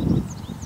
you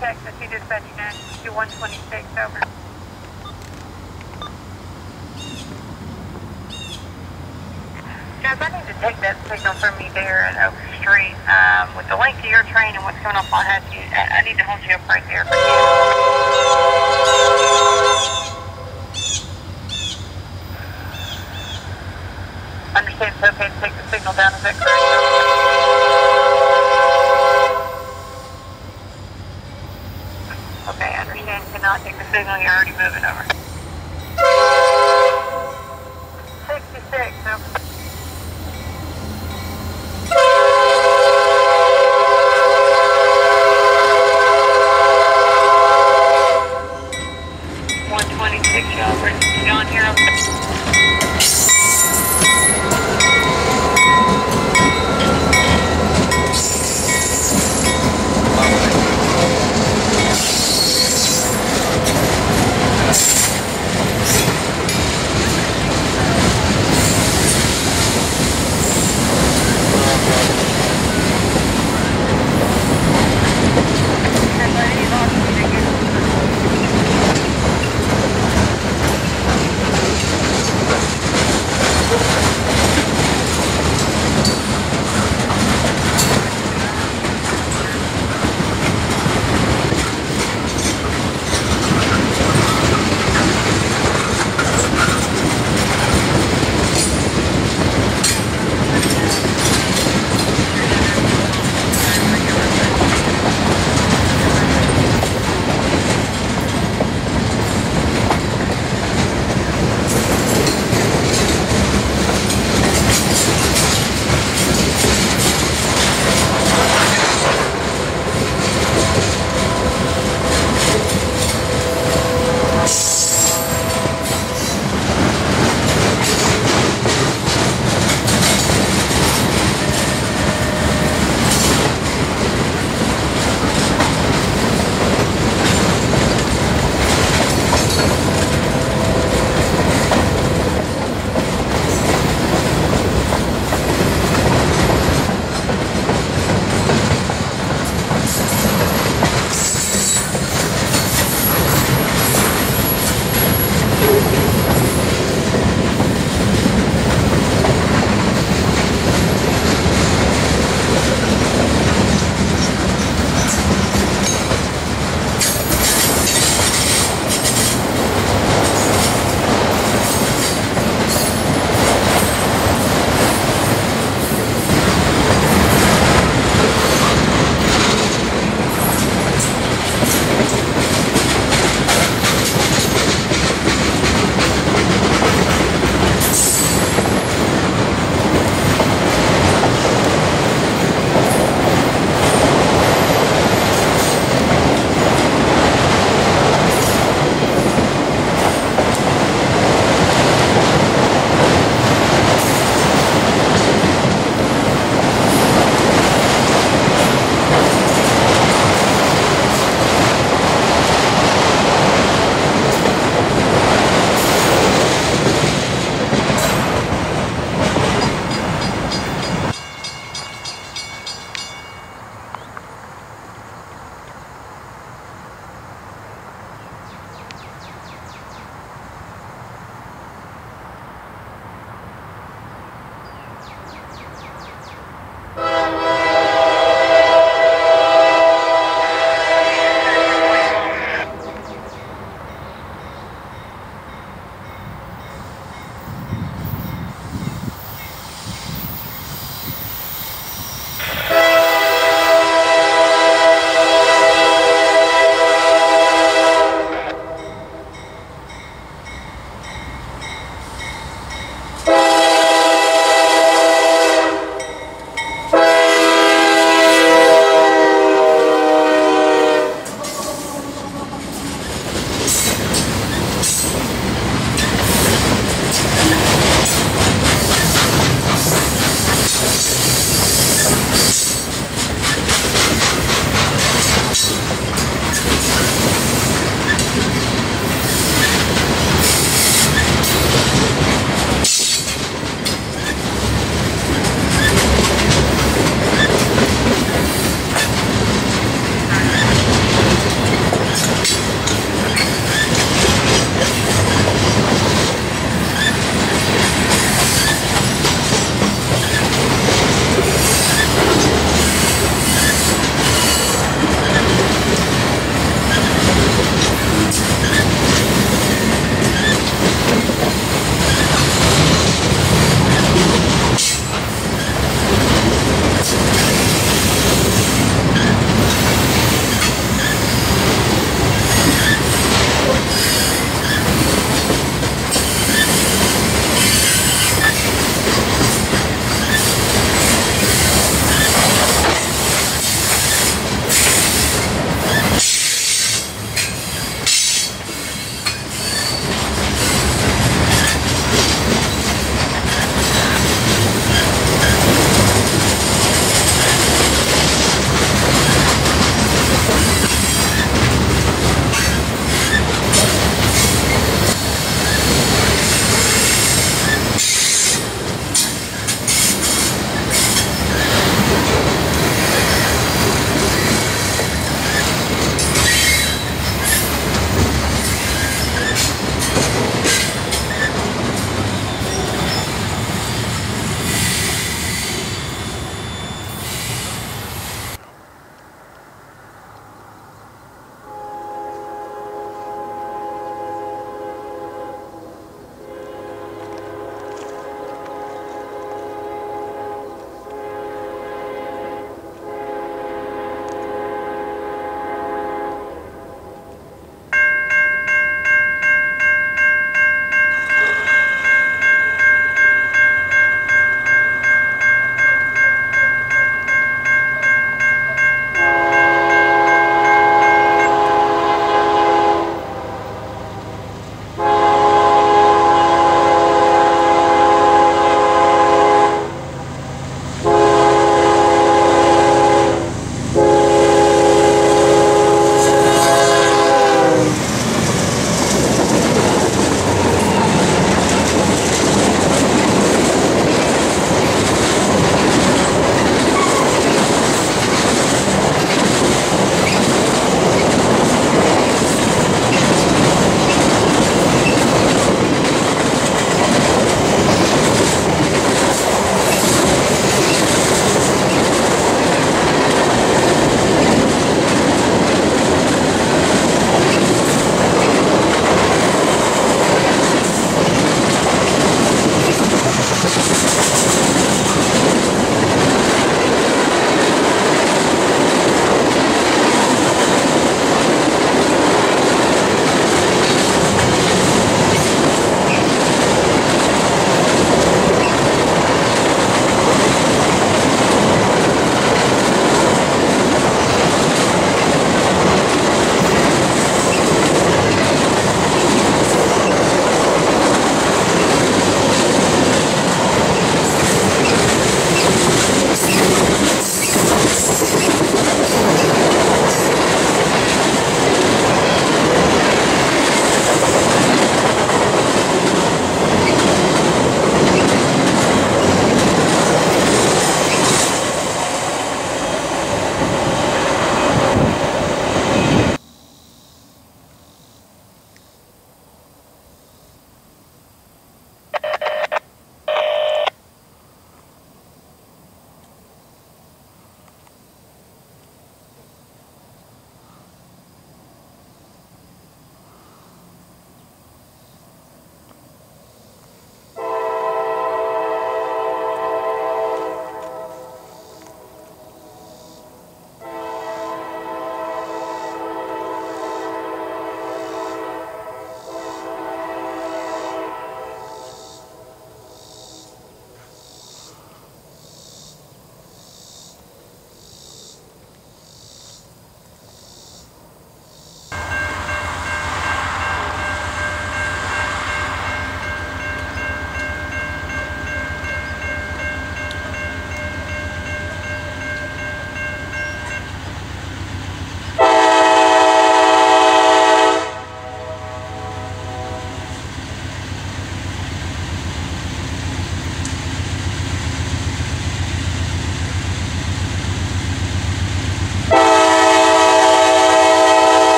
Texas, at 2126, over. Guys, I need to take that signal from you there at Oak Street. Um, with the length of your train and what's going on behind you, I, I need to hold you up right there for you. Understand it's okay to take the signal down, is that correct? Okay, I understand. Cannot take the signal. You're already moving over.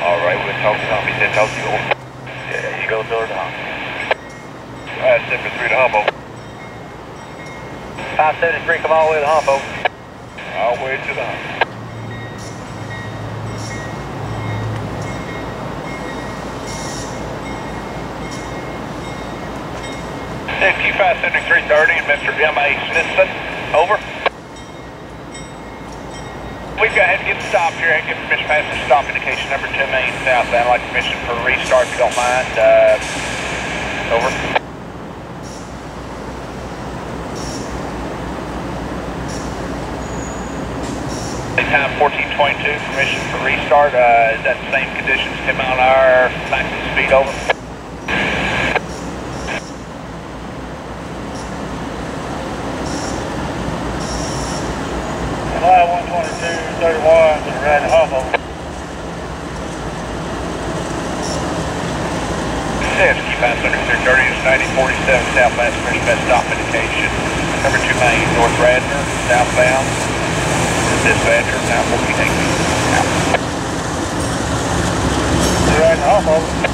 All right, we're talking to him. He said talk to you. Yeah, you go to the hump. All right, 73 to hump, over. 573, come all the way to over. All the way to the hump. Q five seventy three thirty Mr. M A Smithson, over. We've got to get stopped here and get permission the stop indication number two main southbound. I'd like permission for a restart if you don't mind. Uh, over. Time 1422, permission for restart. Uh, is that the same conditions, 10 mile an hour, maximum speed over? July 122, 31 to the right of Humboldt. Passing under 30 is 9047 southwest, first best stop indication. Number 2 main, North Radnor, southbound. Dispatcher, now 1418. Out. Right in Humboldt.